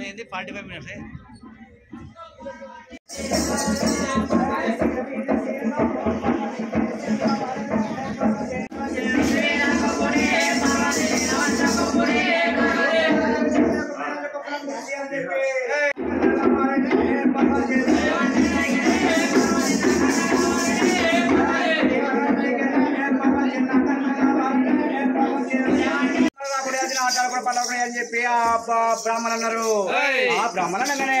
అయింది forty five minutes అని చెప్పి ఆ బ్రాహ్మణులు అన్నారు. ఆ బ్రాహ్మణులు అనగానే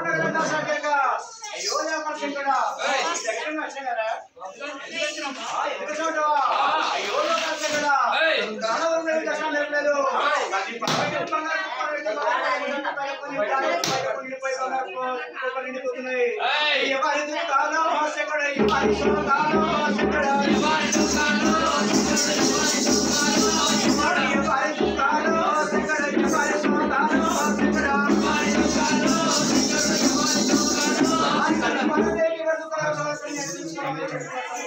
ఏమన్నా మీరు అందరూ అక్షరం ఇచ్చుకోవాలి పసుపు ఇచ్చుకోవాలి ఆతమ్మ Hey!